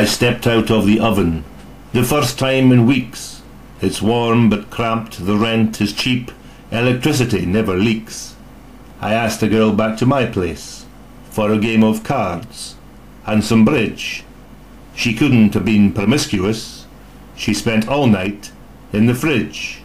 I stepped out of the oven. The first time in weeks. It's warm but cramped, the rent is cheap, electricity never leaks. I asked the girl back to my place for a game of cards and some bridge. She couldn't have been promiscuous. She spent all night in the fridge.